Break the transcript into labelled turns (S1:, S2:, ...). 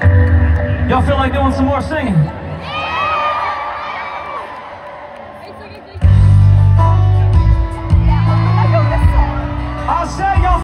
S1: Y'all feel like doing some more singing?